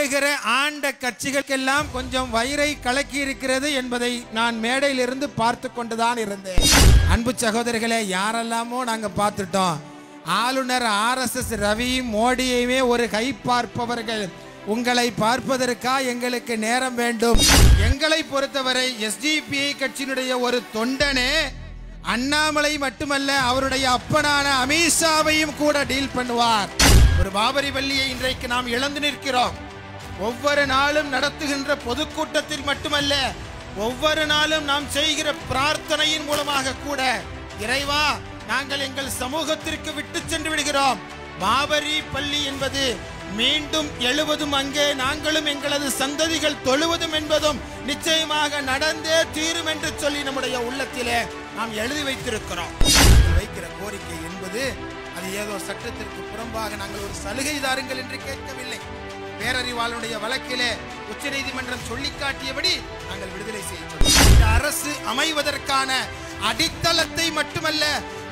ஆளுகிற ஆண்ட கட்சிகளுக்கெல்லாம் கொஞ்சம் வயிறை கலக்கி இருக்கிறது என்பதை நான் மேடையிலிருந்து பார்த்து கொண்டுதான் இருந்தேன். அன்பு சகோதரிகளே யாரெல்லாமோ நாங்கள் பார்த்துட்டோம். ஆளுநர் ஆர்எஸ்எஸ் ரவி மோடியையுமே ஒரு கை பார்ப்பவர்கள். உங்களை பார்ப்பதற்கா எங்களுக்கு நேரம் வேண்டும். எங்களை பொறுத்தவரை எஸ்டிபிஐ கட்சியினுடைய ஒரு தொண்டனே அண்ணாமலை மட்டுமல்ல அவருடைய அப்பனான அமித்ஷாவையும் கூட டீல் பண்ணுவார். ஒரு பாபரி பள்ளியை இன்றைக்கு நாம் இழந்து நிற்கிறோம். ஒவ்வொரு நாளும் நடத்துகின்ற பொதுக்கூட்டத்தில் மட்டுமல்ல ஒவ்வொரு நாளும் நாம் செய்கிற பிரார்த்தனையின் மூலமாக கூட இறைவா நாங்கள் எங்கள் சமூகத்திற்கு விட்டு சென்று விடுகிறோம். பாபரி பள்ளி என்பது மீண்டும் எழுவதும் அங்கே நாங்களும் எங்களது சந்ததிகள் தொழுவதும் என்பதும் நிச்சயமாக நடந்தே தீரும் என்று சொல்லி நம்முடைய உள்ளத்திலே நாம் எழுதி வைத்திருக்கிறோம். வைக்கிற கோரிக்கை என்பது அது ஏதோ சட்டத்திற்கு புறம்பாக நாங்கள் ஒரு சலுகை தாருங்கள் என்று கேட்கவில்லை. பேரறிவாளனுடைய வழக்கிலே உச்சநீதிமன்றம் சொல்லி காட்டியபடி நாங்கள் விடுதலை செய்ய இந்த அரசு அமைவதற்கான அடித்தளத்தை மட்டுமல்ல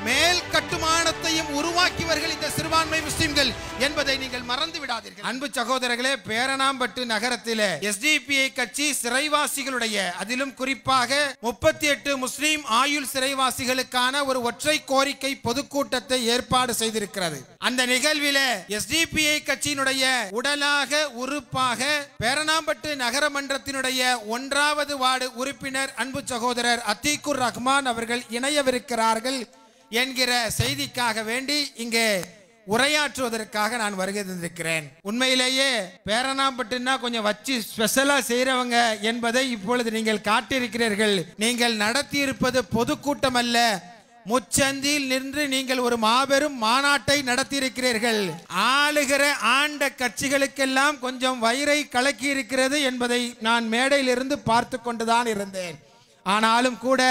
மேல் கட்டுமானத்தையும் உருவாக்கியவர்கள் இந்த சிறுபான்மை முஸ்லிம்கள் என்பதை நீங்கள் மறந்து விடாதீர்கள் அன்பு சகோதரர்களே பேரணாம்பட்டு நகரத்தில் எஸ்டிபிஐ கட்சி சிறைவாசிகளுடைய அதிலும் குறிப்பாக முப்பத்தி எட்டு முஸ்லிம் ஆயுள் சிறைவாசிகளுக்கான ஒரு ஒற்றை கோரிக்கை பொதுக்கூட்டத்தை ஏற்பாடு செய்திருக்கிறது. அந்த நிகழ்வில் எஸ்டிபிஐ கட்சியினுடைய உடலாக உறுப்பாக பேரணாம்பட்டு நகரமன்றத்தினுடைய ஒன்றாவது வார்டு உறுப்பினர் அன்பு சகோதரர் அத்தீக்குர் ரஹ்மான் அவர்கள் இணையவிருக்கிறார்கள் என்கிற செய்திக்காக வேண்டி இங்கே உரையாற்றுவதற்காக நான் வருகை தந்திருக்கிறேன். உண்மையிலேயே பேரணாம்பட்டுன்னா கொஞ்சம் வச்சு ஸ்பெஷலா செய்யறவங்க என்பதை இப்பொழுது நீங்கள் காட்டியிருக்கிறீர்கள். நீங்கள் நடத்தியிருப்பது பொதுக்கூட்டம் அல்ல முச்சந்தியில் நின்று நீங்கள் ஒரு மாபெரும் மாநாட்டை நடத்தியிருக்கிறீர்கள். ஆளுகிற ஆண்ட கட்சிகளுக்கெல்லாம் கொஞ்சம் வயிறை கலக்கி இருக்கிறது என்பதை நான் மேடையிலிருந்து பார்த்து கொண்டுதான் இருந்தேன். ஆனாலும் கூட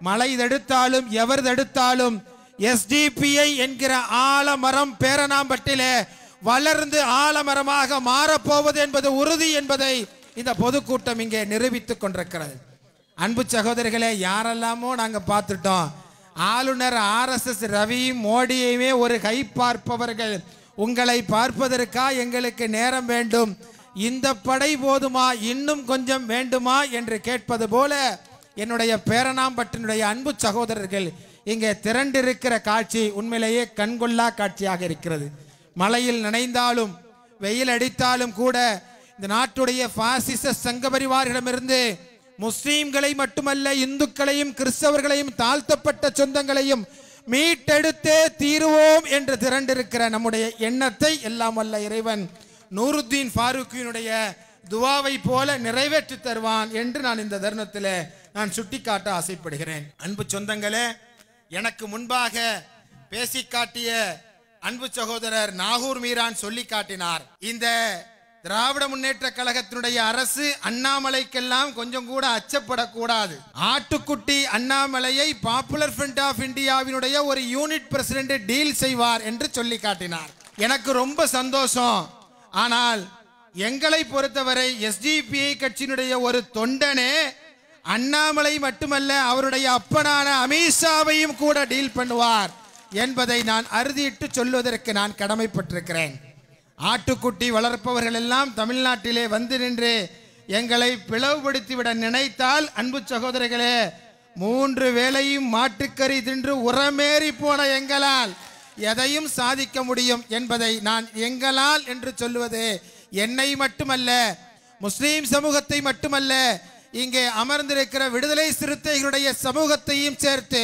மலை தடுத்தாலும் எவர் தடுத்தாலும் எஸ்டிபிஐ என்கிற ஆலமரம் பேரணாம்பட்டிலே வளர்ந்து ஆலமரமாக மாறப்போவது என்பது உறுதி என்பதை இந்த பொதுக்கூட்டம் இங்கே நிரூபித்துக் கொண்டிருக்கிறது. அன்பு சகோதரிகளே யாரெல்லாமோ நாங்கள் பார்த்துட்டோம். ஆளுநர் ஆர்எஸ்எஸ் ரவியும் மோடியையுமே ஒரு கை பார்ப்பவர்கள். உங்களை பார்ப்பதற்கா எங்களுக்கு நேரம் வேண்டும். இந்த படை போதுமா? இன்னும் கொஞ்சம் வேண்டுமா? என்று கேட்பது போல என்னுடைய பேரணாம்பட்டினுடைய அன்பு சகோதரர்கள் இங்கே திரண்டிருக்கிற காட்சி உண்மையிலேயே கண்கொள்ளா காட்சியாக இருக்கிறது. மழையில் நனைந்தாலும் வெயில் அடித்தாலும் கூட இந்த நாட்டுடைய பாசிச சங்கபரிவாரிடமிருந்து முஸ்லீம்களை மட்டுமல்ல இந்துக்களையும் கிறிஸ்தவர்களையும் தாழ்த்தப்பட்ட சொந்தங்களையும் மீட்டெடுத்தே தீருவோம் என்று திரண்டிருக்கிற நம்முடைய எண்ணத்தை எல்லாம் வல்ல இறைவன் நூருத்தீன் ஃபாரூக்கினுடைய துவாவை போல நிறைவேற்றி தருவான் என்று நான் இந்த தருணத்தில் நான் சுட்டிக்காட்ட ஆசைப்படுகிறேன். அன்பு சொந்தங்களே எனக்கு முன்பாக பேசி காட்டிய அன்பு சகோதரர் நாகூர் மீரான் சொல்லி காட்டினார். இந்த திராவிட முன்னேற்ற கழகத்தினுடைய அரசு அண்ணாமலைக்கெல்லாம் கொஞ்சம் கூட அச்சப்படக்கூடாது. ஆட்டுக்குட்டி அண்ணாமலையை பாப்புலர் ஃப்ரண்ட் ஆஃப் இந்தியாவினுடைய ஒரு யூனிட் பிரசிடென்ட் டீல் செய்வார் என்று சொல்லி காட்டினார். எனக்கு ரொம்ப சந்தோஷம். ஆனால் எங்களை பொறுத்தவரை எஸ்டிபிஐ கட்சியினுடைய ஒரு தொண்டனே அண்ணாமலை மட்டுமல்ல அவருடைய அப்பனான அமித்ஷாவையும் கூட டீல் பண்ணுவார் என்பதை நான் அறுதியிட்டு சொல்வதற்கு நான் கடமைப்பட்டிருக்கிறேன். ஆட்டுக்குட்டி வளர்ப்பவர்கள் எல்லாம் தமிழ்நாட்டிலே வந்து நின்று எங்களை பிளவுபடுத்திவிட நினைத்தால் அன்பு சகோதரர்களே மூன்று வேளையும் மாட்டுக்கறி தின்று உரமேறி போன எங்களால் எதையும் சாதிக்க முடியும் என்பதை நான் எங்களால் என்று சொல்லுவது என்னை மட்டுமல்ல முஸ்லீம் சமூகத்தை மட்டுமல்ல இங்கே அமர்ந்திருக்கிற விடுதலை சிறுத்தைகளுடைய சமூகத்தையும் சேர்த்து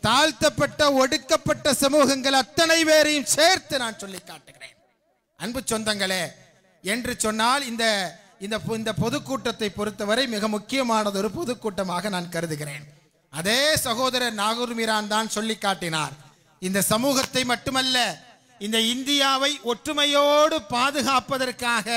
தாழ்த்தப்பட்ட ஒடுக்கப்பட்ட சமூகங்கள் அத்தனை பேரையும் சேர்த்து நான் சொல்லி காட்டுகிறேன். அன்பு சொந்தங்களே என்று சொன்னால் இந்த இந்த பொ- இந்த பொதுக்கூட்டத்தை பொறுத்தவரை மிக முக்கியமானது ஒரு பொதுக்கூட்டமாக நான் கருதுகிறேன். அதே சகோதரர் நாகூர் மீரான் தான் சொல்லி காட்டினார் இந்த சமூகத்தை மட்டுமல்ல இந்த இந்தியாவை ஒற்றுமையோடு பாதுகாப்பதற்காக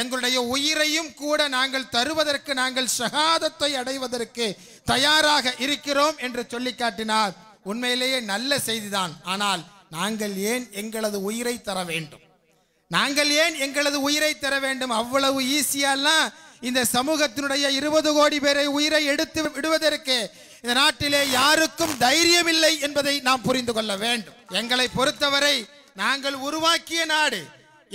எங்களுடைய உயிரையும் கூட நாங்கள் தருவதற்கு நாங்கள் சகாதத்தை அடைவதற்கு தயாராக இருக்கிறோம் என்று சொல்லி காட்டினார். உண்மையிலேயே நல்ல செய்திதான். ஆனால் நாங்கள் ஏன் எங்களது உயிரை தர வேண்டும்? நாங்கள் ஏன் எங்களது உயிரை தர வேண்டும்? அவ்வளவு ஈஸியாலாம் இந்த சமூகத்தினுடைய இருபது கோடி பேரை உயிரை எடுத்து விடுவதற்கு இந்த நாட்டிலே யாருக்கும் தைரியம் இல்லை என்பதை நாம் புரிந்து கொள்ள வேண்டும். எங்களை பொறுத்தவரை நாங்கள் உருவாக்கிய நாடு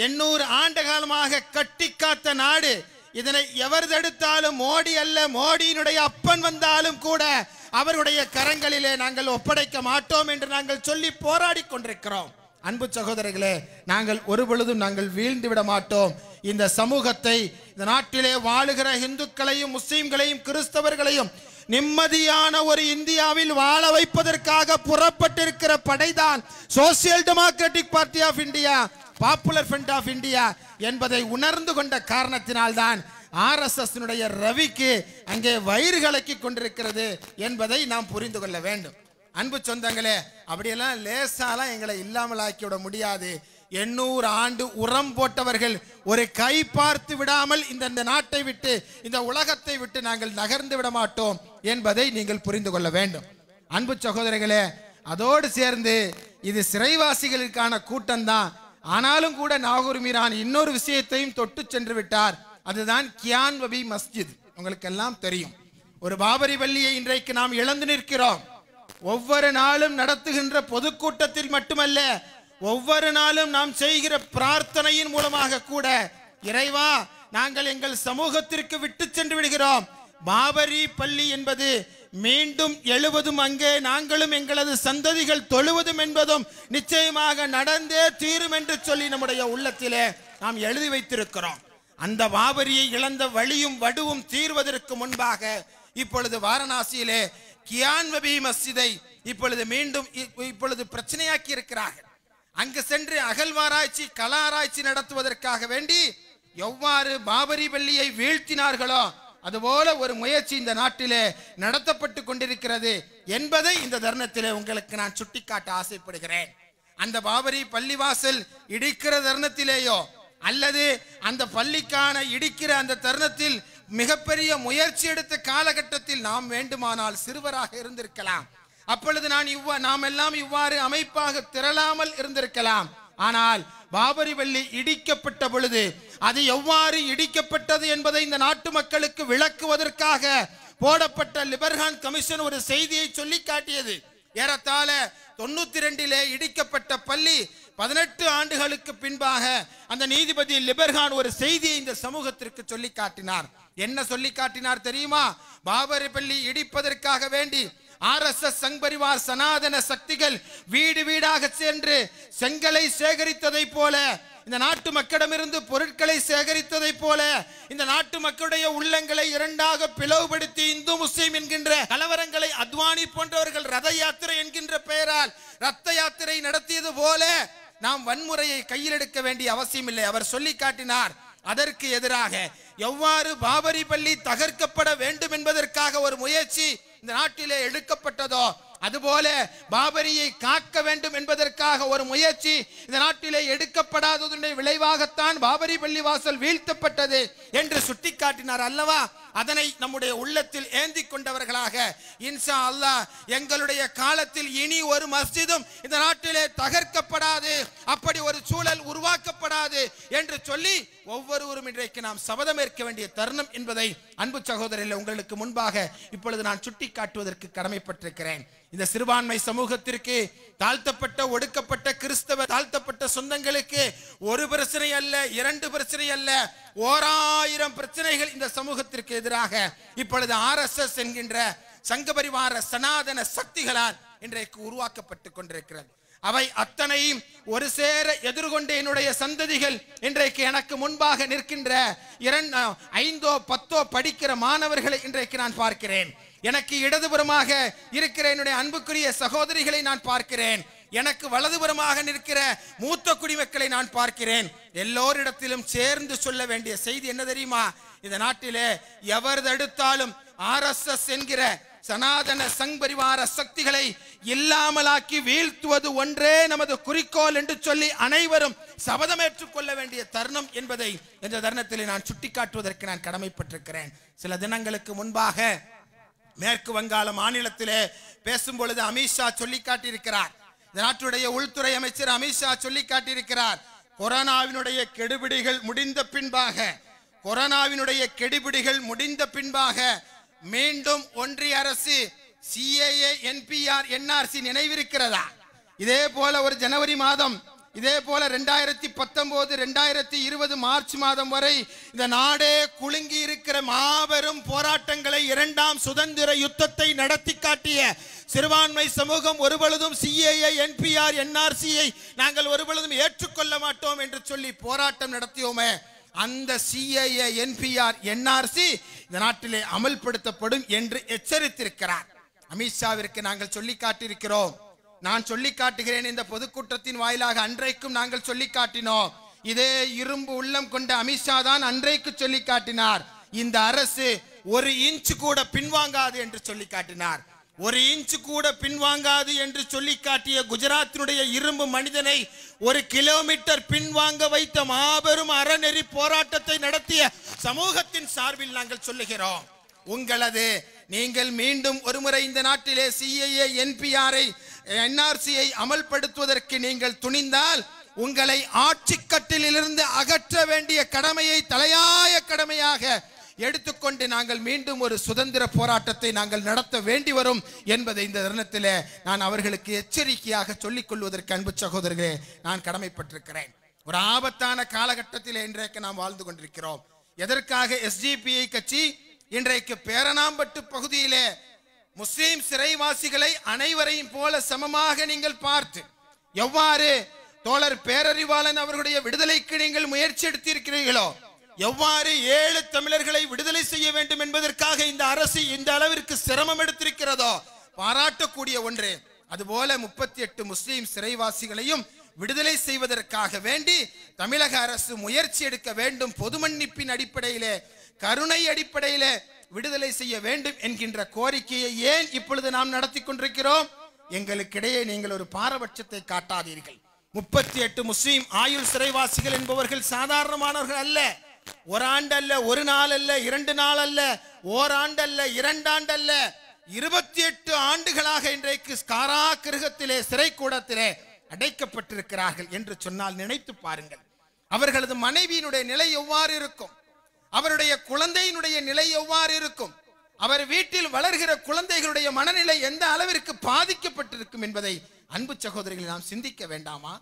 எண்ணூறு ஆண்டு காலமாக கட்டி காத்த நாடு. இதனை எவர் தடுத்தாலும் மோடி அல்ல மோடியினுடைய அப்பன் வந்தாலும் கூட அவருடைய கரங்களிலே நாங்கள் ஒப்படைக்க மாட்டோம் என்று நாங்கள் சொல்லி போராடி கொண்டிருக்கிறோம். அன்பு சகோதரர்களே நாங்கள் ஒரு பொழுதும் நாங்கள் வீழ்ந்து விட மாட்டோம். இந்த சமூகத்தை இந்த நாட்டிலே வாழுகிற இந்துக்களையும் முஸ்லீம்களையும் கிறிஸ்தவர்களையும் நிம்மதியான ஒரு இந்தியாவில் வாழ வைப்பதற்காக புறப்பட்டிருக்கிற படைதான் social democratic party of India popular front of India என்பதை உணர்ந்து கொண்ட காரணத்தினால்தான் ஆர்எஸ்எஸ்னுடைய ரவிக்கு அங்கே வயிறு கலக்கி கொண்டிருக்கிறது என்பதை நாம் புரிந்து கொள்ள வேண்டும். அன்பு சொந்தங்களே அப்படியெல்லாம் லேசாலாம் எங்களை இல்லாமல் ஆக்கிவிட முடியாது. எண்ணூறு ஆண்டு உரம் போட்டவர்கள் ஒரு கை பார்த்து விடாமல் இந்த இந்த நாட்டை விட்டு இந்த உலகத்தை விட்டு நாங்கள் நகர்ந்து விட மாட்டோம் என்பதை நீங்கள் புரிந்து கொள்ள வேண்டும். அன்பு சகோதரர்களே அதோடு சேர்ந்து இது சிறைவாசிகளுக்கான கூட்டம்தான். ஆனாலும் கூட நாகூர் மீரான் இன்னொரு விஷயத்தையும் தொட்டு சென்று விட்டார். அதுதான் கியான் வபி மஸ்ஜித். உங்களுக்கெல்லாம் தெரியும். ஒரு பாபரி பள்ளியை இன்றைக்கு நாம் இழந்து நிற்கிறோம். ஒவ்வொரு நாளும் நடத்துகின்ற பொதுக்கூட்டத்தில் மட்டுமல்ல ஒவ்வொரு நாளும் நாம் செய்கிற பிரார்த்தனையின் மூலமாக கூட இறைவா நாங்கள் எங்கள் சமூகத்திற்கு விட்டு சென்று விடுகிறோம். பாபரி பள்ளி என்பது மீண்டும் எழுவதும் அங்கே நாங்களும் எங்களது சந்ததிகள் தொழுவதும் என்பதும் நிச்சயமாக நடந்தே தீரும் என்று சொல்லி நம்முடைய உள்ளத்திலே நாம் எழுதி வைத்திருக்கிறோம். அந்த வாபரியை இழந்த வழியும் வடுவும் தீர்வதற்கு முன்பாக இப்பொழுது வாரணாசியிலே கியான் வபி மஸ்ஜிதை இப்பொழுது மீண்டும் இப்பொழுது பிரச்சனையாக்கி இருக்கிறார்கள். அங்கு சென்று அகழ்வாராய்ச்சி கலாராய்ச்சி நடத்துவதற்காக வேண்டி எவ்வாறு பாபரி பள்ளியை வீழ்த்தினார்களோ அதுபோல ஒரு முயற்சி இந்த நாட்டிலே நடத்தப்பட்டு கொண்டிருக்கிறது என்பதை இந்த தருணத்திலே உங்களுக்கு நான் சுட்டிக்காட்ட ஆசைப்படுகிறேன். அந்த பாபரி பள்ளிவாசல் இடிக்கிற தருணத்திலேயோ அல்லது அந்த பள்ளிக்கான இடிக்கிற அந்த தருணத்தில் மிகப்பெரிய முயற்சி எடுத்த காலகட்டத்தில் நாம் வேண்டுமானால் சிறுவராக இருந்திருக்கலாம். அப்பொழுது நான் இவ்வா நாம் எல்லாம் இவ்வாறு அமைப்பாக திரளாமல் இருந்திருக்கலாம். ஆனால் பாபரி பள்ளி இடிக்கப்பட்ட பொழுது அது எவ்வாறு இடிக்கப்பட்டது என்பதை இந்த நாட்டு மக்களுக்கு விளக்குவதற்காக போடப்பட்ட லிபர்ஹான் கமிஷன் ஒரு செய்தியை சொல்லி காட்டியது. ஏறத்தாழ தொண்ணூத்தி ரெண்டிலே இடிக்கப்பட்ட பள்ளி பதினெட்டு ஆண்டுகளுக்கு பின்பாக அந்த நீதிபதி லிபர்ஹான் ஒரு செய்தியை இந்த சமூகத்திற்கு சொல்லி காட்டினார். என்ன சொல்லி காட்டினார் தெரியுமா? பாபரி பள்ளி இடிப்பதற்காக வேண்டி ஆர்எஸ்எஸ் சங் பரிவார் சனாதன சக்திகள் வீடு வீடாக சென்று செங்கலை சேகரித்ததை போல இந்த நாட்டு மக்களிடமிருந்து பொருட்களை சேகரித்ததை போல இந்த நாட்டு மக்களுடைய உள்ளங்களை இரண்டாக பிளவுபடுத்தி இந்து முஸ்லீம் என்கின்ற கலவரங்களை அத்வானி போன்றவர்கள் ரத யாத்திரை என்கின்ற பெயரால் ரத்த யாத்திரை நடத்தியது போல நாம் வன்முறையை கையில் எடுக்க வேண்டிய அவசியம் இல்லை. அவர் சொல்லி காட்டினார் அதற்கு எதிராக எவ்வாறு பாபரி பள்ளி தகர்க்கப்பட வேண்டும் என்பதற்காக ஒரு முயற்சி இந்த நாட்டிலே எடுக்கப்பட்டதோ அதுபோல பாபரியை காக்க வேண்டும் என்பதற்காக ஒரு முயற்சி இந்த நாட்டிலே எடுக்கப்படாததனுடைய விளைவாகத்தான் பாபரி பள்ளி வாசல் வீழ்த்தப்பட்டது என்று சுட்டிக்காட்டினார் அல்லவா? அதனை நம்முடைய உள்ளத்தில் ஏந்தி கொண்டவர்களாக இன்ஷா அல்லாஹ் எங்களுடைய காலத்தில் இனி ஒரு மஸ்ஜிதும் இந்த நாட்டிலே தகர்க்கப்படாது அப்படி ஒரு சூழல் உருவாக்கப்படாது என்று சொல்லி ஒவ்வொருவரும் இன்றைக்கு நாம் சபதம் ஏற்க வேண்டிய தருணம் என்பதை அன்பு சகோதரர்கள் உங்களுக்கு முன்பாக இப்பொழுது நான் சுட்டி காட்டுவதற்கு கடமைப்பட்டிருக்கிறேன். இந்த சிறுபான்மை சமூகத்திற்கு தாழ்த்தப்பட்ட ஒடுக்கப்பட்ட கிறிஸ்தவ தாழ்த்தப்பட்ட சொந்தங்களுக்கு ஒரு பிரச்சனை அல்ல இரண்டு பிரச்சனை அல்ல ஓராயிரம் பிரச்சனைகள் இந்த சமூகத்திற்கு எதிராக இப்பொழுது ஆர்எஸ்எஸ் என்கின்ற சங்கபரிவார சனாதன சக்திகளால் இன்றைக்கு உருவாக்கப்பட்டு கொண்டிருக்கிறது. அவை அத்தனையும் ஒரு சேர எதிர்கொண்டு என்னுடைய சந்ததிகள் இன்றைக்கு எனக்கு முன்பாக நிற்கின்ற இரண்டு ஐந்தோ பத்தோ படிக்கிற மாணவர்களை இன்றைக்கு நான் பார்க்கிறேன். எனக்கு இடதுபுறமாக இருக்கிற என்னுடைய அன்புக்குரிய சகோதரிகளை நான் பார்க்கிறேன். எனக்கு வலதுபுறமாக நிற்கிற மூத்த குடிமக்களை நான் பார்க்கிறேன். எல்லோரிடத்திலும் சேர்ந்து சொல்ல வேண்டிய செய்தி என்ன தெரியுமா? இந்த நாட்டிலே எவர் தடுத்தாலும் ஆர்எஸ்எஸ் என்கிற சனாதன சங் பரிவார சக்திகளை இல்லாமலாக்கி வீழ்த்துவது ஒன்றே நமது குறிக்கோள் என்று சொல்லி அனைவரும் சபதமேற்றுக் கொள்ள வேண்டிய தருணம் என்பதை இந்த தருணத்தில் நான் சுட்டிக்காட்டுவதற்கு நான் கடமைப்பட்டிருக்கிறேன். சில தினங்களுக்கு முன்பாக மேற்கு வங்காள மாநிலத்திலே பேசும் பொழுது அமித்ஷா சொல்லி காட்டியிருக்கிறார் இந்த நாட்டுடைய உள்துறை அமைச்சர் அமித்ஷா சொல்லி காட்டியிருக்கிறார் கொரோனாவினுடைய கெடுபிடிகள் முடிந்த பின்பாக கொரோனாவினுடைய கெடுபிடிகள் முடிந்த பின்பாக மீண்டும் ஒன்றிய அரசு சிஏஏ என்பிஆர் என்ஆர்சி நினைவிருக்கிறதா? இதே போல ஒரு ஜனவரி மாதம் இதே போல ரெண்டாயிரத்தி பத்தொன்பது ரெண்டாயிரத்தி இருபது மார்ச் மாதம் வரை இந்த நாடே குலுங்கி இருக்கிற மாபெரும் போராட்டங்களை இரண்டாம் சுதந்திர யுத்தத்தை நடத்தி காட்டிய சிறுபான்மை சமூகம் ஒருபொழுதும் சிஏஏ என்பிஆர் என்ஆர்சியை நாங்கள் ஒருபொழுதும் ஏற்றுக்கொள்ள மாட்டோம் என்று சொல்லி போராட்டம் நடத்தியோமே. அந்த சிஏஏ என்பிஆர் என்ஆர்சி இந்த நாட்டிலே அமல்படுத்தப்படும் என்று எச்சரித்திருக்கிறார். அமித்ஷாவிற்கு நாங்கள் சொல்லி காட்டியிருக்கிறோம். நான் சொல்லி காட்டுகிறேன் இந்த பொதுக்கூட்டத்தின் வாயிலாக அன்றைக்கும் நாங்கள் சொல்லி காட்டினோம். இதே இரும்பு உள்ளம் கொண்ட அமித்ஷா தான் அன்றைக்கு சொல்லி காட்டினார். இந்த அரசு ஒரு இன்ச் கூட பின்வாங்காது என்று சொல்லி காட்டினார். ஒரு இன்ச்சு கூட பின்வாங்காது என்று சொல்லி காட்டிய குஜராத்தினுடைய இரும்பு மனிதனை ஒரு கிலோமீட்டர் பின்வாங்க வைத்த மாபெரும் அறநெறி போராட்டத்தை நடத்திய சமூகத்தின் சார்பில் நாங்கள் சொல்லுகிறோம். உங்களது நீங்கள் மீண்டும் ஒருமுறை இந்த நாட்டிலே சிஐஏ என்பிஆரை என்ஆர்சியை அமல்படுத்துவதற்கு நீங்கள் துணிந்தால் உங்களை ஆட்சிக்கட்டிலிருந்து அகற்ற வேண்டிய கடமையை தலையாய கடமையாக எடுத்துக்கொண்டு நாங்கள் மீண்டும் ஒரு சுதந்திர போராட்டத்தை நாங்கள் நடத்த வேண்டி வரும் என்பதை இந்த தருணத்தில் நான் அவர்களுக்கு எச்சரிக்கையாக சொல்லிக் கொள்வதற்கு அன்பு சகோதரர்களே நான் கடமைப்பட்டிருக்கிறேன். ஒரு ஆபத்தான காலகட்டத்தில் இன்றைக்கு நாம் வாழ்ந்து கொண்டிருக்கிறோம். எதற்காக எஸ்டிபிஐ கட்சி இன்றைக்கு பேரணாம்பட்டு பகுதியிலே முஸ்லீம் சிறைவாசிகளை அனைவரையும் போல சமமாக நீங்கள் பார்த்து எவ்வாறு தோழர் பேரறிவாளன் அவர்களுடைய விடுதலைக்கு நீங்கள் முயற்சி எடுத்திருக்கிறீர்களோ எவ்வாறு ஏழு தமிழர்களை விடுதலை செய்ய வேண்டும் என்பதற்காக இந்த அரசு இந்த அளவிற்கு சிரமம் எடுத்திருக்கிறதோ பாராட்டக்கூடிய ஒன்று. அதுபோல முப்பத்தி எட்டு முஸ்லீம் சிறைவாசிகளையும் விடுதலை செய்வதற்காக வேண்டி தமிழக அரசு முயற்சி எடுக்க வேண்டும். பொது மன்னிப்பின் அடிப்படையிலே கருணை அடிப்படையிலே விடுதலை செய்ய வேண்டும் என்கின்ற கோரிக்கையை ஏன் இப்பொழுது நாம் நடத்தி கொண்டிருக்கிறோம்? எங்களுக்கிடையே நீங்கள் ஒரு பாரபட்சத்தை காட்டாதீர்கள். முப்பத்தி எட்டு முஸ்லீம் ஆயுள் சிறைவாசிகள் என்பவர்கள் சாதாரணமானவர்கள் அல்ல. ஒரு ஆண்டு அல்ல ஒரு நாள் அல்ல இரண்டு நாள் அல்ல ஓராண்டு அல்ல இரண்டாண்டு அல்ல இருபத்தி எட்டு ஆண்டுகளாக இன்றைக்கு ஸ்காரா கிருகத்திலே சிறைக்கூடத்திலே அடைக்கப்பட்டிருக்கிறார்கள் என்று சொன்னால் நினைத்து பாருங்கள். அவர்களது மனைவியினுடைய நிலை எவ்வாறு இருக்கும்? அவருடைய குழந்தையினுடைய நிலை எவ்வாறு இருக்கும்? அவர் வீட்டில் வளர்கிற குழந்தைகளுடைய மனநிலை எந்த அளவிற்கு பாதிக்கப்பட்டிருக்கும் என்பதை அன்பு சகோதரிகளை நாம் சிந்திக்க வேண்டாமா?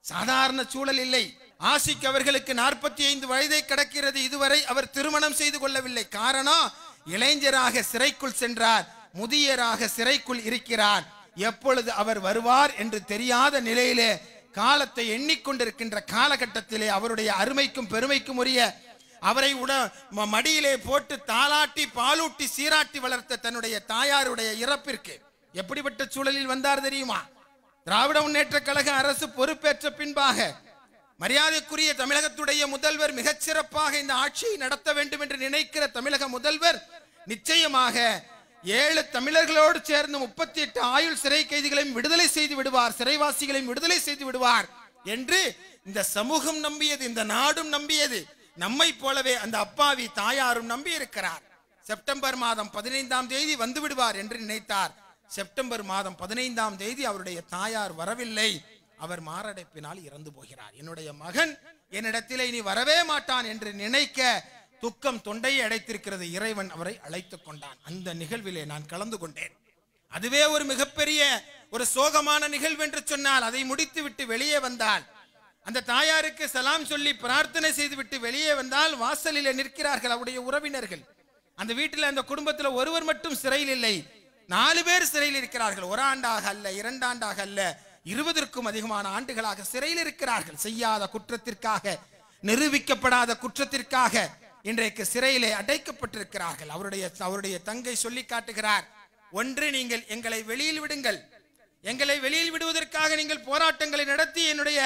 சாதாரண சூழல் இல்லை. ஆசிக் அவர்களுக்கு நாற்பத்தி ஐந்து வயதை கடக்கிறது. இதுவரை அவர் திருமணம் செய்து கொள்ளவில்லை. காரணம் இளைஞராக சிறைக்குள் சென்றார். முதியராக சிறைக்குள் இருக்கிறார். எப்பொழுது அவர் வருவார் என்று தெரியாத நிலையிலே காலத்தை எண்ணிக்கொண்டிருக்கின்ற காலகட்டத்திலே அவருடைய அருமைக்கும் பெருமைக்கும் உரிய அவரை உட மடியிலே போட்டு தாளாட்டி பாலூட்டி சீராட்டி வளர்த்த தன்னுடைய தாயாருடைய இறப்பிற்கு எப்படிப்பட்ட சூழலில் வந்தார் தெரியுமா? திராவிட முன்னேற்ற கழக அரசு பொறுப்பேற்ற பின்பாக மரியாதைக்குரிய தமிழகத்துடைய முதல்வர் மிகச்சிறப்பாக இந்த ஆட்சியை நடத்த வேண்டும் என்று நினைக்கிற தமிழக முதல்வர் நிச்சயமாக ஏழு தமிழர்களோடு சேர்ந்து முப்பத்தி எட்டு ஆயுள் சிறை கைதிகளையும் விடுதலை செய்து விடுவார் சிறைவாசிகளையும் விடுதலை செய்து விடுவார் என்று இந்த சமூகம் நம்பியது இந்த நாடும் நம்பியது. நம்மை போலவே அந்த அப்பாவி தாயாரும் நம்பி இருக்கிறார் செப்டம்பர் மாதம் பதினைந்தாம் தேதி வந்து விடுவார் என்று நினைத்தார். செப்டம்பர் மாதம் பதினைந்தாம் தேதி அவருடைய தாயார் வரவில்லை. அவர் மாரடைப்பினால் இறந்து போகிறார். என்னுடைய மகன் என்னிடத்திலே இனி வரவே மாட்டான் என்று நினைக்க துக்கம் தொண்டையை அடைத்திருக்கிறது இறைவன் அவரை அழைத்துக் கொண்டான். அந்த நிகழ்விலே நான் கலந்து கொண்டேன். அதுவே ஒரு மிகப்பெரிய ஒரு சோகமான நிகழ்வு என்று சொன்னால் அதை முடித்து விட்டு வெளியே வந்தால் அந்த தாயாருக்கு சலாம் சொல்லி பிரார்த்தனை செய்துவிட்டு வெளியே வந்தால் வாசலிலே நிற்கிறார்கள் அவருடைய உறவினர்கள். அந்த வீட்டில் அந்த குடும்பத்தில் ஒருவர் மட்டும் சிறையில் இல்லை. நாலு பேர் சிறையில் இருக்கிறார்கள். ஒரு ஆண்டாக அல்ல இரண்டாண்டாக அல்ல இருபதற்கும் அதிகமான ஆண்டுகளாக சிறையில் இருக்கிறார்கள். செய்யாத குற்றத்திற்காக நிரூபிக்கப்படாத குற்றத்திற்காக இன்றைக்கு சிறையிலே அடைக்கப்பட்டிருக்கிறார்கள். அவருடைய அவருடைய தங்கை சொல்லி காட்டுகிறார் ஒன்று நீங்கள் எங்களை வெளியில் விடுங்கள். எங்களை வெளியில் விடுவதற்காக நீங்கள் போராட்டங்களை நடத்தி என்னுடைய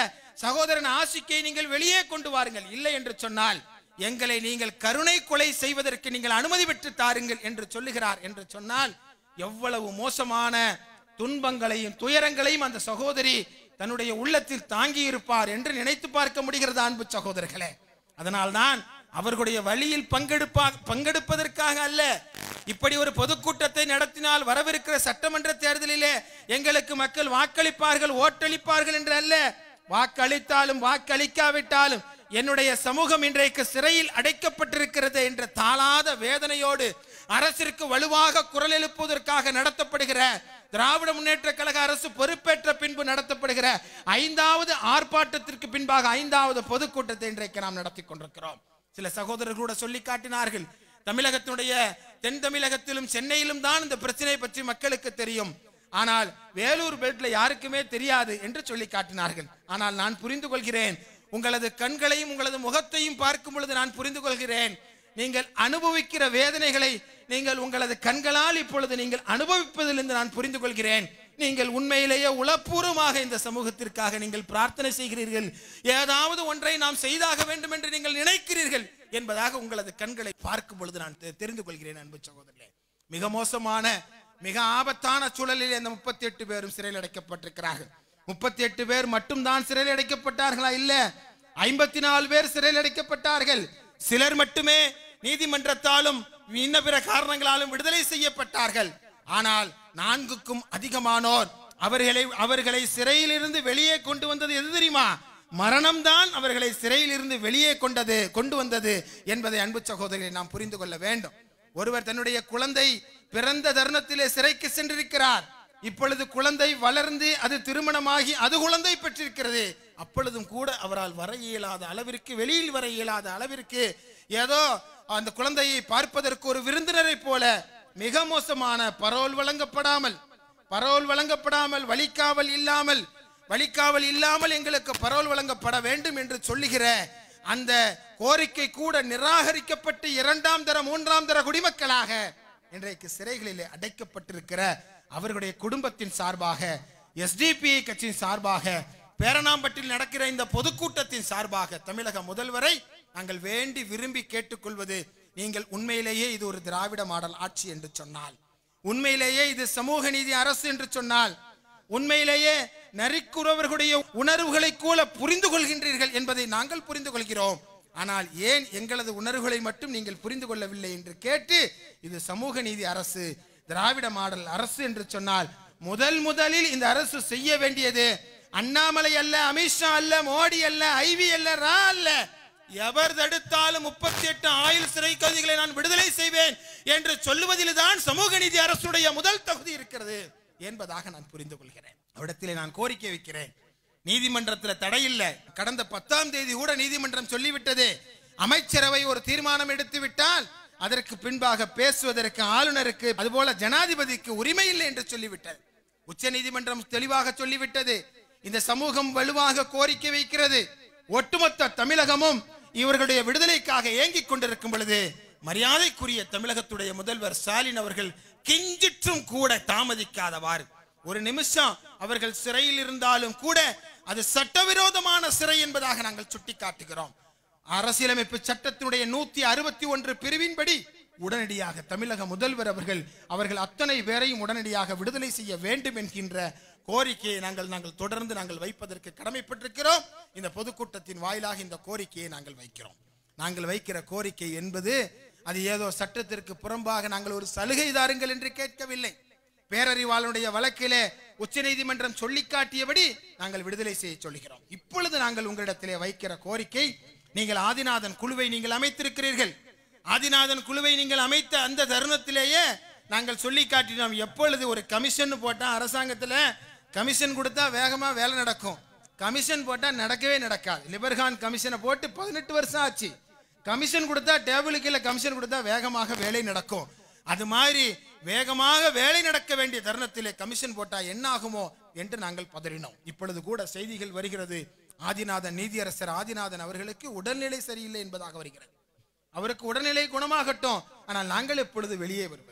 சகோதரன் ஆசிக்கை நீங்கள் வெளியே கொண்டு வாருங்கள். இல்லை என்று சொன்னால் எங்களை நீங்கள் கருணை கொலை செய்வதற்கு நீங்கள் அனுமதி பெற்று தாருங்கள் என்று சொல்லுகிறார். என்று சொன்னால் எவ்வளவு மோசமான துன்பங்களையும் துயரங்களையும் அந்த சகோதரி தன்னுடைய உள்ளத்தில் தாங்கி இருப்பார் என்று நினைத்து பார்க்க முடிகிறது அன்பு சகோதரர்களே. அதனால்தான் அவர்களுடைய வழியில் பங்கெடுப்பா பங்கெடுப்பதற்காக அல்ல. இப்படி ஒரு பொதுக்கூட்டத்தை நடத்தினால் வரவிருக்கிற சட்டமன்ற தேர்தலிலே எங்களுக்கு மக்கள் வாக்களிப்பார்கள் ஓட்டளிப்பார்கள் என்று அல்ல. வாக்களித்தாலும் வாக்களிக்காவிட்டாலும் என்னுடைய சமூகம் இன்றைக்கு சிறையில் அடைக்கப்பட்டிருக்கிறது என்ற தாளாத வேதனையோடு அரசிற்கு வலுவாக குரல் எழுப்புவதற்காக நடத்தப்படுகிற திராவிட முன்னேற்ற கழக அரசு பொறுப்பேற்ற பின்பு நடத்தப்படுகிற ஐந்தாவது ஆர்ப்பாட்டத்திற்கு பின்பாக ஐந்தாவது பொதுக்கூட்டத்தை இன்றைக்கு நாம் நடத்தி கொண்டிருக்கிறோம். சில சகோதரர்கள் கூட சொல்லி காட்டினார்கள் தமிழகத்தினுடைய தென் தமிழகத்திலும் சென்னையிலும் தான் இந்த பிரச்சனை பற்றி மக்களுக்கு தெரியும். ஆனால் வேலூர் பெல்ட்ல யாருக்குமே தெரியாது என்று சொல்லி காட்டினார்கள். ஆனால் நான் புரிந்து கொள்கிறேன். உங்களது கண்களையும் உங்களது முகத்தையும் பார்க்கும் பொழுது நான் புரிந்து கொள்கிறேன். நீங்கள் அனுபவிக்கிற வேதனைகளை நீங்கள் உங்களது கண்களால் இப்பொழுது நீங்கள் அனுபவிப்பதிலிருந்து நான் புரிந்து கொள்கிறேன் நீங்கள் உண்மையிலேயே உளப்பூர்வமாக இந்த சமூகத்திற்காக நீங்கள் பிரார்த்தனை செய்கிறீர்கள். ஏதாவது ஒன்றை நாம் செய்தாக வேண்டும் என்று நீங்கள் நினைக்கிறீர்கள் என்பதாக உங்களது கண்களை பார்க்கும் பொழுது நான் தெரிந்து கொள்கிறேன் அன்பு சகோதரர்களே. மிக மோசமான மிக ஆபத்தான சூழலில் இந்த முப்பத்தி எட்டு பேரும் சிறையில் அடைக்கப்பட்டிருக்கிறார்கள். முப்பத்தி எட்டு பேர் மட்டும்தான் சிறையில் அடைக்கப்பட்டார்களா? இல்ல. ஐம்பத்தி நாலு பேர் சிறையில் அடைக்கப்பட்டார்கள். சிலர் மட்டுமே நீதிமன்றத்தாலும் இன்ன பிற காரணங்களாலும் விடுதலை செய்யப்பட்டார்கள். ஆனால் நான்குக்கும் அதிகமானோர் அவர்களை அவர்களை சிறையிலிருந்து வெளியே கொண்டு வந்தது எது தெரியுமா? மரணம்தான் அவர்களை சிறையிலிருந்து வெளியே கொண்டது கொண்டு வந்தது என்பதை அன்பு சகோதரரை நாம் புரிந்து கொள்ள வேண்டும். ஒருவர் தன்னுடைய குழந்தை பிறந்த தருணத்திலே சிறைக்கு சென்றிருக்கிறார். இப்பொழுது குழந்தை வளர்ந்து அது திருமணமாகி அது குழந்தை பெற்றிருக்கிறது. அப்பொழுதும் கூட அவரால் வர இயலாத அளவிற்கு வெளியில் வர இயலாத அளவிற்கு ஏதோ அந்த குழந்தையை பார்ப்பதற்கு ஒரு விருந்தினரை போல மிக மோசமான பரோல் வழங்கப்படாமல் பரோல் வழங்கப்படாமல் வழிக்காவல் இல்லாமல் வழிக்காவல் இல்லாமல் எங்களுக்கு பரோல் வழங்கப்பட வேண்டும் என்று சொல்லுகிற அந்த கோரிக்கை கூட நிராகரிக்கப்பட்டு இரண்டாம் தர மூன்றாம் தர குடிமக்களாக இன்றைக்கு சிறைகளிலே அடைக்கப்பட்டிருக்கிற அவர்களுடைய குடும்பத்தின் சார்பாக எஸ்டிபிஐ கட்சியின் சார்பாக பேரணாம்பட்டில் நடக்கிற இந்த பொதுக்கூட்டத்தின் சார்பாக தமிழக முதல்வரை நாங்கள் வேண்டி விரும்பி கேட்டுக்கொள்வது நீங்கள் உண்மையிலேயே இது ஒரு திராவிட மாடல் ஆட்சி என்று சொன்னால். உண்மையிலேயே இது சமூக நீதி அரசு என்று சொன்னால் உண்மையிலேயே நரிக்குறவர்களுடைய உணர்வுகளை கூட புரிந்து கொள்கின்றீர்கள் என்பதை நாங்கள் புரிந்து கொள்கிறோம். ஆனால் ஏன் எங்களது உணர்வுகளை மட்டும் நீங்கள் புரிந்து கொள்ளவில்லை என்று கேட்டு இது சமூக நீதி அரசு திராவிட மாடல் அரசு என்று சொன்னால் முதல் முதலில் இந்த அரசு செய்ய வேண்டியது அண்ணாமலை அல்ல அமித்ஷா அல்ல மோடி அல்ல ஐவி அல்ல ரா அல்ல. எவர் தடுத்தாலும் முப்பத்தி எட்டு ஆயுள் சிறை கைதிகளை நான் விடுதலை செய்வேன் என்று சொல்லுவதில் தான் சமூக நீதி அரசுடைய முதல் தகுதி இருக்கிறது என்பதாக நான் புரிந்து கொள்கிறேன். அவ்விடத்திலே நான் கோரிக்கை வைக்கிறேன். நீதிமன்றத்தில் தடையில்லை. கடந்த பத்தாம் தேதி கூட நீதிமன்றம் சொல்லிவிட்டது. அமைச்சரவை ஒரு தீர்மானம் எடுத்து விட்டால் அதற்கு பின்பாக பேசுவதற்கு ஆளுநருக்கு அதுபோல ஜனாதிபதிக்கு உரிமை இல்லை என்று சொல்லிவிட்டது. உச்ச நீதிமன்றம் தெளிவாக சொல்லிவிட்டது. இந்த சமூகம் வலுவாக கோரிக்கை வைக்கிறது. ஒட்டுமொத்த தமிழகமும் இவர்களுடைய விடுதலைக்காக ஏங்கிக் கொண்டிருக்கும் பொழுது மரியாதைக்குரிய தமிழகத்துடைய முதல்வர் ஸ்டாலின் அவர்கள் கிஞ்சிற்றும் கூட தாமதிக்காதவாறு. ஒரு நிமிஷம் அவர்கள் சிறையில் இருந்தாலும் கூட அது சட்டவிரோதமான சிறை என்பதாக நாங்கள் சுட்டிக்காட்டுகிறோம். அரசியலமைப்பு சட்டத்தினுடைய நூத்தி அறுபத்தி ஒன்று பிரிவின்படி உடனடியாக தமிழக முதல்வர் அவர்கள் அவர்கள் அத்தனை பேரையும் உடனடியாக விடுதலை செய்ய வேண்டும் என்கின்ற கோரிக்கையை நாங்கள் நாங்கள் தொடர்ந்து நாங்கள் வைப்பதற்கு கடமைப்பட்டிருக்கிறோம். இந்த பொதுக்கூட்டத்தின் வாயிலாக இந்த கோரிக்கையை நாங்கள் வைக்கிறோம். நாங்கள் வைக்கிற கோரிக்கை என்பது அது ஏதோ சட்டத்திற்கு புறம்பாக நாங்கள் ஒரு சலுகை தாருங்கள் என்று கேட்கவில்லை. பேரறிவாளனுடைய வழக்கிலே உச்சநீதிமன்றம் சொல்லி காட்டியபடி நாங்கள் விடுதலை செய்ய சொல்கிறோம் இப்பொழுது நாங்கள் உங்களிடத்திலே வைக்கிற கோரிக்கை நீங்கள் ஆதிநாதன் குழுவை நீங்கள் அமைத்திருக்கிறீர்கள். ஆதிநாதன் குழுவை நீங்கள் அமைத்த அந்த தருணத்திலேயே நாங்கள் சொல்லி காட்டினோம். எப்பொழுது ஒரு கமிஷன் போட்டால் அரசாங்கத்தில் கமிஷன் கொடுத்தா வேகமாக வேலை நடக்கும். கமிஷன் போட்டால் நடக்கவே நடக்காது. லிபர்கான் கமிஷனை போட்டு பதினெட்டு வருஷம் ஆச்சு. கமிஷன் கொடுத்தா டேபிளுக்கு இல்லை கமிஷன் கொடுத்தா வேகமாக வேலை நடக்கும். அது மாதிரி வேகமாக வேலை நடக்க வேண்டிய தருணத்திலே கமிஷன் போட்டால் என்ன ஆகுமோ என்று நாங்கள் பதறினோம். இப்பொழுது கூட செய்திகள் வருகிறது. ஆதிநாதன் நீதியரசர் ஆதிநாதன் அவர்களுக்கு உடல்நிலை சரியில்லை என்பதாக வருகிறது. அவருக்கு உடல்நிலை குணமாகட்டும். ஆனால் நாங்கள் எப்பொழுது வெளியே வருவது?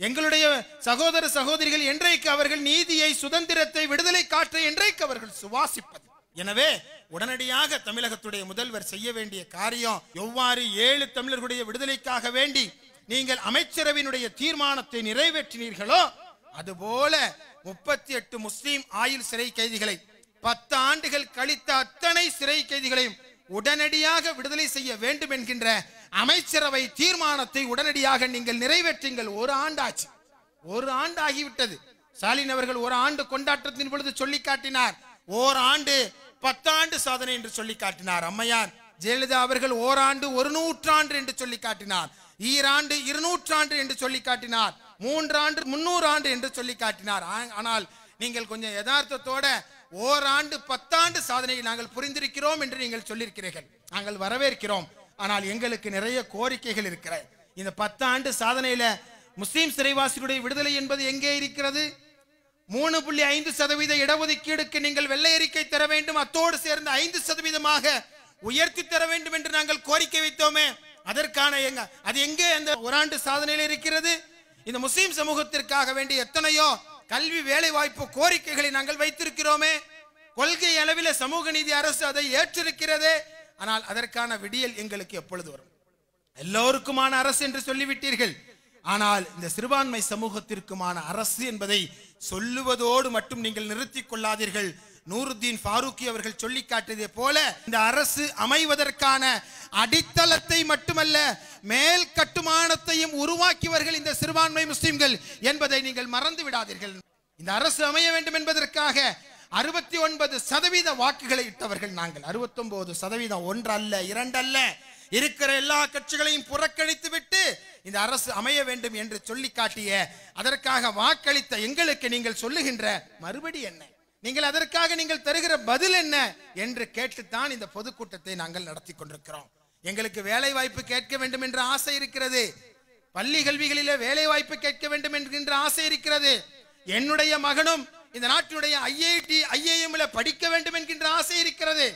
எங்களுடைய சகோதர சகோதரிகள் என்றைக்கு அவர்கள் நீதியை சுதந்திரத்தை விடுதலை காற்றை என்றைக்கு அவர்கள் சுவாசிப்பது? எனவே உடனடியாக தமிழகத்துடைய முதல்வர் செய்ய வேண்டிய காரியம் எவ்வாறு ஏழு தமிழர்களுடைய விடுதலைக்காக வேண்டி நீங்கள் அமைச்சரவையினுடைய தீர்மானத்தை நிறைவேற்றினீர்களோ அதுபோல முப்பத்தி எட்டு முஸ்லீம் ஆயுள் சிறை கைதிகளை பத்து ஆண்டுகள் கழித்த அத்தனை சிறை கைதிகளையும் உடனடியாக விடுதலை செய்ய வேண்டும் என்கின்ற அமைச்சரவை தீர்மானத்தை உடனடியாக நீங்கள் நிறைவேற்றுங்கள். ஒரு ஆண்டு ஆச்சு ஒரு ஆண்டு ஆகிவிட்டது ஸ்டாலின் அவர்கள் ஒரு ஆண்டு கொண்டாட்டத்தின் பொழுது சொல்லி காட்டினார். ஓராண்டு பத்தாண்டு சாதனை என்று சொல்லி காட்டினார். அம்மையார் ஜெயலலிதா அவர்கள் ஓராண்டு ஒரு நூற்றாண்டு என்று சொல்லி காட்டினார். ஈராண்டு இருநூற்றாண்டு என்று சொல்லி காட்டினார். மூன்றாண்டு முன்னூறு ஆண்டு என்று சொல்லி காட்டினார். ஆனால் நீங்கள் கொஞ்சம் யதார்த்தத்தோட ஓராண்டு பத்தாண்டு சாதனையை நாங்கள் புரிந்திருக்கிறோம் என்று நீங்கள் சொல்லியிருக்கிறீர்கள். நாங்கள் வரவேற்கிறோம். ஆனால் எங்களுக்கு நிறைய கோரிக்கைகள் இருக்கிற இந்த பத்தாண்டு சாதனையில முஸ்லீம் சிறைவாசிகளுடைய விடுதலை என்பது எங்கே இருக்கிறது? மூணு புள்ளி ஐந்து சதவீத இடஒதுக்கீடுக்கு நீங்கள் வெள்ளை அறிக்கை தர வேண்டும். அத்தோடு சேர்ந்து ஐந்து சதவீதமாக உயர்த்தி தர வேண்டும் என்று நாங்கள் கோரிக்கை வைத்தோமே. அதற்கான எங்க அது எங்கே அந்த ஓராண்டு சாதனையில் இருக்கிறது? இந்த முஸ்லீம் சமூகத்திற்காக வேண்டி எத்தனையோ கல்வி வேலை வாய்ப்பு கோரிக்கைகளை நாங்கள் வைத்திருக்கிறோமே. கொள்கை அளவில் சமூக நீதி அரசு அதை ஏற்றிருக்கிறதே. ஆனால் அதற்கான விடியல் எங்களுக்கு எப்பொழுது வரும்? எல்லோருக்குமான அரசு என்று சொல்லிவிட்டீர்கள். ஆனால் இந்த சிறுபான்மை சமூகத்திற்குமான அரசு என்பதை சொல்லுவதோடு மட்டும் நீங்கள் நிறுத்தி கொள்ளாதீர்கள். நூருத்தீன் ஃபாரூக்கி அவர்கள் சொல்லி காட்டியதை போல இந்த அரசு அமைவதற்கான அடித்தளத்தை மட்டுமல்ல மேல் கட்டுமானத்தையும் உருவாக்கியவர்கள் இந்த சிறுபான்மை முஸ்லிம்கள் என்பதை நீங்கள் மறந்து விடாதீர்கள். இந்த அரசு அமைய வேண்டும் என்பதற்காக அறுபத்தி ஒன்பது சதவீத வாக்குகளை இட்டவர்கள் நாங்கள். அறுபத்தொன்பது சதவீதம் ஒன்று அல்ல இரண்டு அல்ல இருக்கிற எல்லா கட்சிகளையும் புறக்கணித்து விட்டு இந்த அரசு அமைய வேண்டும் என்று சொல்லி காட்டிய அதற்காக வாக்களித்த எங்களுக்கு நீங்கள் சொல்லுகின்ற மறுபடி என்ன? நீங்கள் அதற்காக நீங்கள் தருகிற பதில் என்ன? என்று கேட்டுத்தான் இந்த பொதுக்கூட்டத்தை நாங்கள் நடத்தி கொண்டிருக்கிறோம். எங்களுக்கு வேலை வாய்ப்பு கேட்க வேண்டும் என்ற ஆசை இருக்கிறது. பள்ளி கல்விகளிலே வேலை வாய்ப்பு கேட்க வேண்டும் என்கின்ற ஆசை இருக்கிறது. என்னுடைய மகனும் இந்த நாட்டினுடைய ஐஐடி ஐஏஎம்ல படிக்க வேண்டும் என்கின்ற ஆசை இருக்கிறது.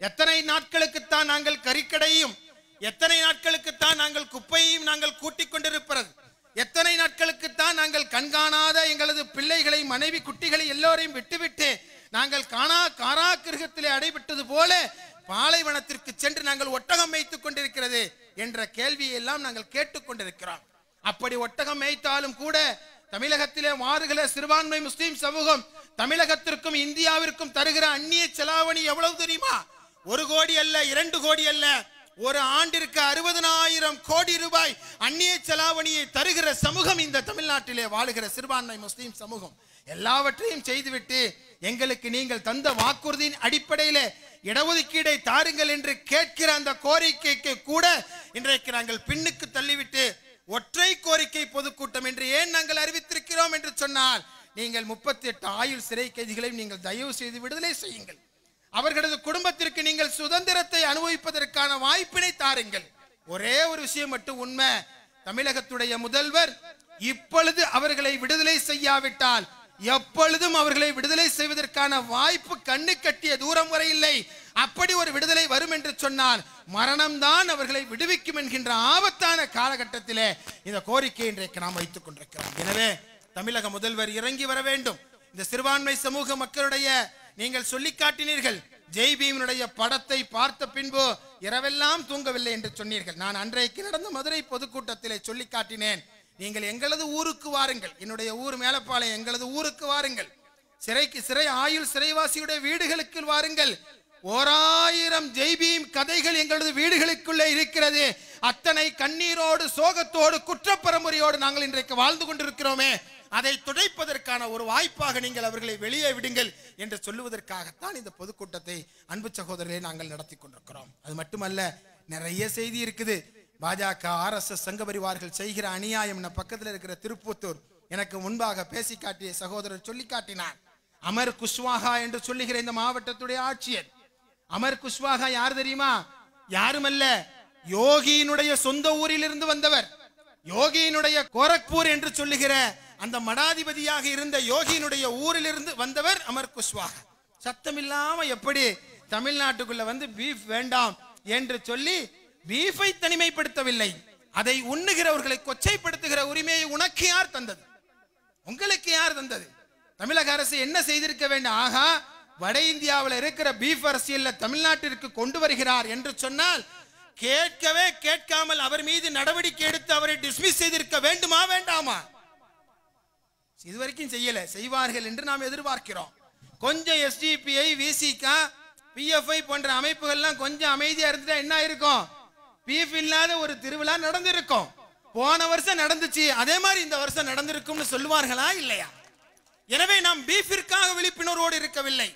எத்தனை நாட்களுக்குத்தான் நாங்கள் கறிக்கடையும் எத்தனை நாட்களுக்குத்தான் நாங்கள் குப்பையையும் நாங்கள் கூட்டிக் கொண்டிருப்பது எத்தனை நாட்களுக்குத்தான் நாங்கள் கண்காணாத எங்களது பிள்ளைகளை மனைவி குட்டிகளை எல்லோரையும் விட்டுவிட்டு நாங்கள் காணா காராகிருகத்திலே அடைபட்டது போல பாலைவனத்திற்கு சென்று நாங்கள் ஒட்டகம் மேய்த்துக் கொண்டிருக்கிறது என்ற கேள்வியை எல்லாம் நாங்கள் கேட்டுக்கொண்டிருக்கிறோம் அப்படி ஒட்டகம் மேய்த்தாலும் கூட தமிழகத்திலே மாறுகிற சிறுபான்மை முஸ்லீம் சமூகம் தமிழகத்திற்கும் இந்தியாவிற்கும் தருகிற அந்நிய செலாவணி எவ்வளவு தெரியுமா? ஒரு கோடி அல்ல இரண்டு கோடி அல்ல. ஒரு ஆண்டிற்கு அறுபதனாயிரம் கோடி ரூபாய் அந்நிய செலாவணியை தருகிற சமூகம் இந்த தமிழ்நாட்டிலே வாழுகிற சிறுபான்மை முஸ்லீம் சமூகம். எல்லாவற்றையும் செய்துவிட்டு எங்களுக்கு நீங்கள் தந்த வாக்குறுதியின் அடிப்படையிலே இடஒதுக்கீடை தாருங்கள் என்று கேட்கிற அந்த கோரிக்கைக்கு கூட இன்றைக்கு நாங்கள் பின்னுக்கு தள்ளிவிட்டு ஒற்றை கோரிக்கை பொதுக்கூட்டம் என்று ஏன் நாங்கள் அறிவித்திருக்கிறோம் என்று சொன்னால் நீங்கள் முப்பத்தி எட்டு ஆயுள் சிறை கைதிகளையும் நீங்கள் தயவு செய்து விடுதலை செய்யுங்கள். அவர்களது குடும்பத்திற்கு நீங்கள் சுதந்திரத்தை அனுபவிப்பதற்கான வாய்ப்பினை தாருங்கள். ஒரே ஒரு விஷயம் மட்டும் உண்மை. தமிழகத்துடைய முதல்வர் இப்பொழுது அவர்களை விடுதலை செய்யாவிட்டால் எப்பொழுதும் அவர்களை விடுதலை செய்வதற்கான வாய்ப்பு கண்ணு கட்டிய தூரம் வரை இல்லை. அப்படி ஒரு விடுதலை வரும் என்று சொன்னால் மரணம்தான் அவர்களை விடுவிக்கும் என்கின்ற ஆபத்தான காலகட்டத்திலே இந்த கோரிக்கை இன்றைக்கு நாம் வைத்துக் கொண்டிருக்கிறோம். எனவே தமிழக முதல்வர் இறங்கி வர வேண்டும். இந்த சிறுபான்மை சமூக மக்களுடைய நீங்கள் சொல்லி காட்டினீர்கள் ஜெய் பீமனுடைய படத்தை பார்த்த பின்பு இரவெல்லாம் தூங்கவில்லை என்று சொன்னீர்கள். நான் அன்றைக்கு நடந்த மதுரை பொதுக்கூட்டத்திலே சொல்லி காட்டினேன். நீங்கள் எங்களது ஊருக்கு வாருங்கள். என்னுடைய ஊர் மேலப்பாளையம் எங்களது ஊருக்கு வாருங்கள். சிறைக்கு சிறை ஆயுள் சிறைவாசியுடைய வீடுகளுக்கு வாருங்கள். ஓராயிரம் ஜெய்பீம் கதைகள் எங்களது வீடுகளுக்குள்ளே இருக்கிறது. அத்தனை கண்ணீரோடு சோகத்தோடு குற்றப்பரம்பரையோடு நாங்கள் இன்றைக்கு வாழ்ந்து கொண்டிருக்கிறோமே. அதை துடைப்பதற்கான ஒரு வாய்ப்பாக நீங்கள் அவர்களை வெளியே விடுங்கள் என்று சொல்லுவதற்காகத்தான் இந்த பொதுக்கூட்டத்தை அன்பு சகோதரர்களை நாங்கள் நடத்தி கொண்டிருக்கிறோம். அது மட்டுமல்ல நிறைய செய்தி இருக்குது. பாஜக ஆர்எஸ்எஸ் சங்க பரிவார்கள் செய்கிற அநியாயம் பக்கத்தில் இருக்கிற திருப்பத்தூர். எனக்கு முன்பாக பேசி காட்டிய சகோதரர் சொல்லி காட்டினார். அமர் குஷ்வாகா என்று சொல்லுகிற இந்த மாவட்டத்துடைய ஆட்சியர். அமர் குஷ்வாகா யார் தெரியுமா? யாருமல்ல யோகியினுடைய சொந்த ஊரிலிருந்து வந்தவர். யோகியினுடைய கோரக்பூர் என்று சொல்லுகிற அந்த மடாதிபதியாக இருந்த யோகியினுடைய ஊரிலிருந்து வந்தவர் அமர் குஷ்வாகா. சத்தமில்லாம எப்படி தமிழ்நாட்டுக்குள்ள வந்து பீஃப் வேண்டாம் என்று சொல்லி பீஃபை தனிமைப்படுத்தவில்லை. அதை உண்ணுகிறவர்களை கொச்சைப்படுத்துகிற உரிமையை உனக்கு யார் தந்தது? உங்களுக்கு யார் தந்தது? தமிழக அரசு என்ன செய்திருக்க வேண்டும்? ஆகா வட இந்தியாவில் இருக்கிற பீஃப் அரசியல்ல தமிழ்நாட்டிற்கு கொண்டு வருகிறார் என்று சொன்னால் கேட்கவே கேட்காமல் அவர் மீது நடவடிக்கை எடுத்து அவரை டிஸ்மிஸ் செய்திருக்க வேண்டுமா வேண்டாமா? இதுவரைக்கும் செய்யல. செய்வார்கள் என்று நாம் எதிர்பார்க்கிறோம். கொஞ்சம் எஸ்டிபிஐ விசிகா பிஎஃப்ஐ போன்ற அமைப்புகள்லாம் கொஞ்சம் அமைதியா இருந்துட்டா என்ன இருக்கும் பீஃப் இல்லாத ஒரு திருவிழா நடந்திருக்கும். போன வருஷம் நடந்துச்சு அதே மாதிரி இந்த வருஷம் நடந்திருக்கும்னு சொல்லுவார்களா இல்லையா? எனவே நாம் பீஃபிற்காக விழிப்புணர்வோடு இருக்கவில்லை.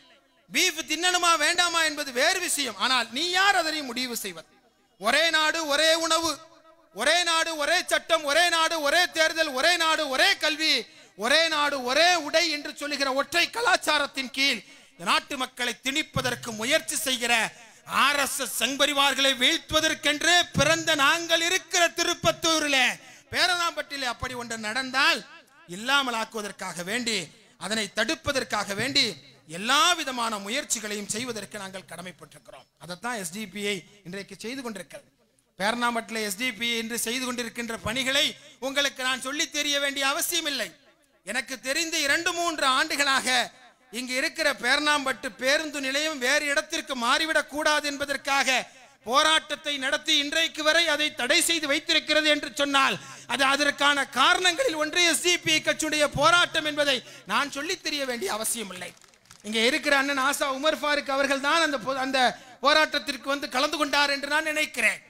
பீஃப் தின்னணுமா வேண்டாமா என்பது வேறு விஷயம். ஆனால் நீ யார் அதனை முடிவு செய்வது? ஒரே நாடு ஒரே உணவு ஒரே நாடு ஒரே சட்டம் ஒரே நாடு ஒரே தேர்தல் ஒரே நாடு ஒரே கல்வி ஒரே நாடு ஒரே உடை என்று சொல்லுகிற ஒற்றை கலாச்சாரத்தின் கீழ் நாட்டு மக்களை திணிப்பதற்கு முயற்சி செய்கிற ஆர் எஸ் எஸ் சங்பரிவார்களை வீழ்த்துவதற்கென்று பிறந்த நாங்கள் இருக்கிற திருப்பத்தூரில் பேரணாம்பட்டிலே அப்படி ஒன்று நடந்தால் இல்லாமல் ஆக்குவதற்காக வேண்டி அதனை தடுப்பதற்காக வேண்டி எல்லா விதமான முயற்சிகளையும் செய்வதற்கு நாங்கள் கடமைப்பட்டிருக்கிறோம். அதைத்தான் எஸ்டிபிஐ இன்றைக்கு செய்து கொண்டிருக்கிறது. பேரணாமட்டில் எஸ்டிபி என்று செய்து கொண்டிருக்கின்ற பணிகளை உங்களுக்கு நான் சொல்லி தெரிய வேண்டிய அவசியம் இல்லை எனக்கு தெரிந்த இரண்டு மூன்று ஆண்டுகளாக இங்கு இருக்கிற பேர்ணாம்பட்டு பேருந்து நிலையம் வேறு இடத்திற்கு மாறிவிடக் கூடாது என்பதற்காக போராட்டத்தை நடத்தி இன்றைக்கு வரை அதை தடை செய்து வைத்திருக்கிறது என்று சொன்னால் அது அதற்கான காரணங்களில் ஒன்று எஸ்டிபி கட்சியுடைய போராட்டம் என்பதை நான் சொல்லித் தெரிய வேண்டிய அவசியம் இல்லை இங்கே இருக்கிற அண்ணன் ஆசா உமர் ஃபாருக் அவர்கள் தான் அந்த போ- அந்த போராட்டத்திற்கு வந்து கலந்து கொண்டார் என்று நான் நினைக்கிறேன்.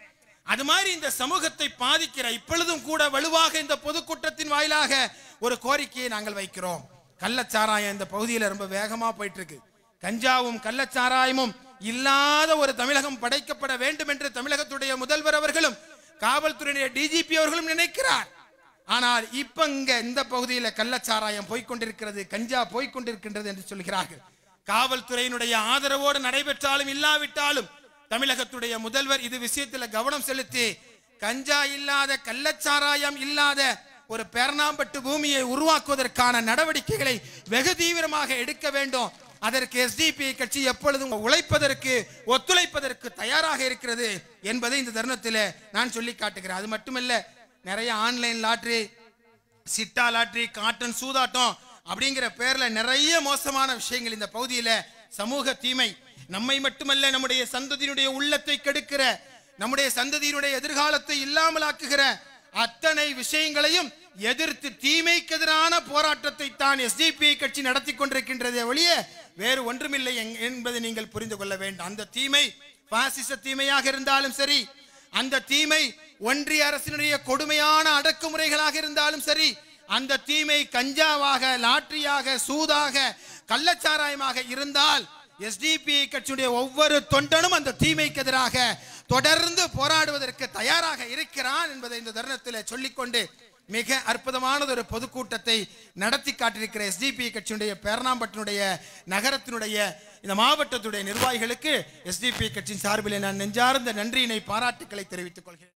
அது மாதிரி இந்த சமூகத்தை பாதிக்கிற இப்பொழுதும் கூட வலுவாக இந்த பொதுக்கூட்டத்தின் வாயிலாக ஒரு கோரிக்கையை நாங்கள் வைக்கிறோம். கள்ளச்சாராயம் இந்த பகுதியில் ரொம்ப வேகமா போயிட்டு இருக்கு கஞ்சாவும் கள்ளச்சாராயமும் இல்லாத ஒரு தமிழகம் படைக்கப்பட வேண்டும் என்று தமிழகத்துடைய முதல்வர் அவர்களும் காவல்துறையினுடைய டிஜிபி அவர்களும் நினைக்கிறார். ஆனால் இப்ப இங்க இந்த பகுதியில கள்ளச்சாராயம் போய்க்கொண்டிருக்கிறது கஞ்சா போய்கொண்டிருக்கின்றது என்று சொல்கிறார்கள். காவல்துறையினுடைய ஆதரவோடு நடைபெற்றாலும் இல்லாவிட்டாலும் தமிழகத்துடைய முதல்வர் இது விஷயத்துல கவனம் செலுத்தி கஞ்சா இல்லாத கள்ளச்சாராயம் இல்லாத ஒரு பேரணாம்பட்டு பூமியை உருவாக்குவதற்கான நடவடிக்கைகளை வெகு தீவிரமாக எடுக்க வேண்டும். அதற்கு எஸ்டிபி கட்சி எப்பொழுதும் உழைப்பதற்கு ஒத்துழைப்பதற்கு தயாராக இருக்கிறது என்பதை இந்த தருணத்தில் நான் சொல்லி காட்டுகிறேன். அது மட்டுமல்ல நிறைய ஆன்லைன் லாட்ரி சிட்டா லாட்ரி காட்டன் சூதாட்டம் அப்படிங்கிற பேர்ல நிறைய மோசமான விஷயங்கள் இந்த பகுதியில சமூக தீமை. நம்மை மட்டுமல்ல நம்முடைய சந்ததியினுடைய உள்ளத்தை கெடுக்கிற நம்முடைய சந்ததியினுடைய எதிர்காலத்தை இல்லாமலாக்குகிற அத்தனை விஷயங்களையும் எதிர்த்து தீமைக்கு எதிரான போராட்டத்தை தான் எஸ்டிபி கட்சி நடத்தி கொண்டிருக்கின்றதே ஒழிய வேறு ஒன்றுமில்லை என்பதை நீங்கள் புரிந்து கொள்ள வேண்டும். அந்த தீமை பாசிச தீமையாக இருந்தாலும் சரி அந்த தீமை ஒன்றிய அரசினுடைய கொடுமையான அடக்குமுறைகளாக இருந்தாலும் சரி அந்த தீமை கஞ்சாவாக லாட்டரியாக சூதாக கள்ளச்சாராயமாக இருந்தால் எஸ்டிபி கட்சியுடைய ஒவ்வொரு தொண்டனும் அந்த தீமைக்கு எதிராக தொடர்ந்து போராடுவதற்கு தயாராக இருக்கிறான் என்பதை இந்த தருணத்தில் சொல்லிக்கொண்டு மிக அற்புதமானது ஒரு பொதுக்கூட்டத்தை நடத்தி காட்டியிருக்கிற எஸ்டிபி கட்சியினுடைய பேரணாம்பட்டினுடைய நகரத்தினுடைய இந்த மாவட்டத்துடைய நிர்வாகிகளுக்கு எஸ்டிபி கட்சியின் சார்பில் நான் நெஞ்சார்ந்த நன்றியினை பாராட்டுக்களை தெரிவித்துக் கொள்கிறேன்.